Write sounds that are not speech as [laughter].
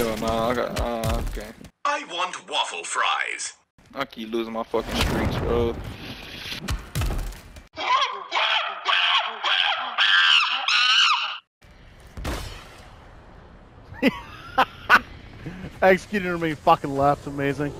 Hell no, I got, uh, okay. I want waffle fries. I keep losing my fucking streaks, bro. [laughs] Executing me fucking left, amazing.